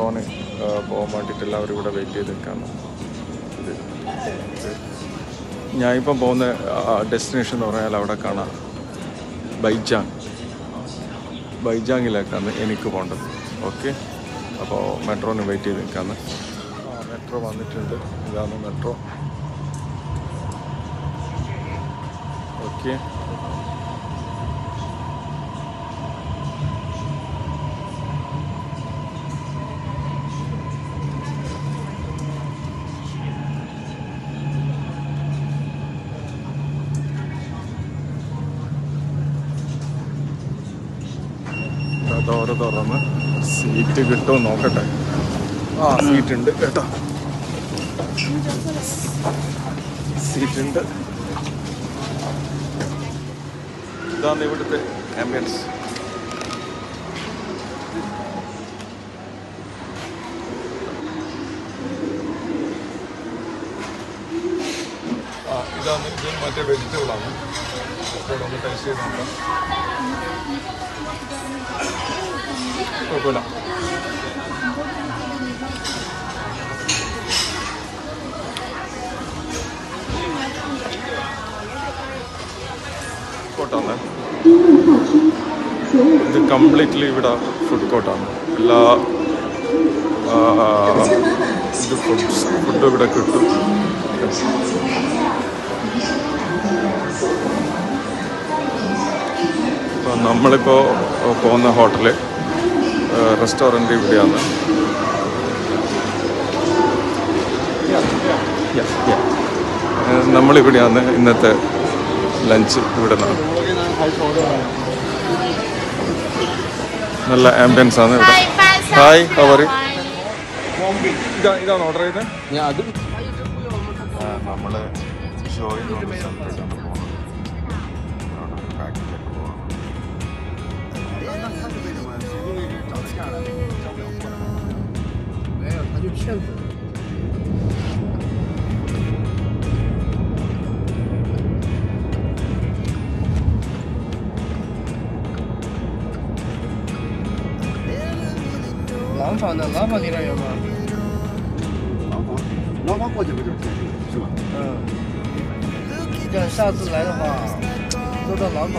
മെട്രോന് പോകാൻ വേണ്ടിയിട്ട് എല്ലാവരും ഇവിടെ വെയിറ്റ് ചെയ്ത് ഇത്. ഞാനിപ്പം പോകുന്ന ഡെസ്റ്റിനേഷൻ എന്ന് പറഞ്ഞാൽ അവിടെ കാണാം. ബൈജാങ്. ബൈജാങ്ങിലേക്കാണ് എനിക്ക് പോകേണ്ടത്. ഓക്കെ അപ്പോൾ മെട്രോന് വെയിറ്റ് ചെയ്ത് നിൽക്കാന്ന് മെട്രോ വന്നിട്ടുണ്ട്. ഇതാണ് മെട്രോ. ഓക്കെ ഡോറ് തുറന്ന് സീറ്റ് കിട്ടുമോ നോക്കട്ടെ. ആ സീറ്റ് ഉണ്ട് കേട്ടോ. സീറ്റ് ഉണ്ട്. ഇതാണ് ഇവിടുത്തെ ആംബിയൻസ് ആ ഇതാണ് ഇത് മറ്റേ വെജിറ്റബിൾ ആണ് അപ്പോൾ ഒന്ന് ടേസ്റ്റ് ചെയ്ത് നോക്കാം കുഴപ്പമില്ല കോട്ടാണ് ഇത് കംപ്ലീറ്റ്ലി ഇവിടെ ഫുഡ് കോർട്ടാണ് എല്ലാ ഇത് ഫുഡ് ഫുഡ് ഇവിടെ കിട്ടും. നമ്മളിപ്പോൾ പോകുന്ന ഹോട്ടൽ റെസ്റ്റോറന്റ് ഇവിടെയാണ്. നമ്മളിവിടെയാണ് ഇന്നത്തെ ലഞ്ച് ഇവിടെ നിന്നാണ് നല്ല ആംബിയൻസ് ആണ് ഇവിടെ. ഹായ് ഹവർ ഇതാ ഇതാണ് ഓർഡർ ചെയ്തത് ഞാൻ അത് നമ്മൾ ഷോയിൽ നിന്ന് സ്ഥലത്തേക്കാണ് 廊坊的廊坊那边有吗？廊坊廊坊过去不就是天津是吧？嗯，这样下次来的话，都到廊坊。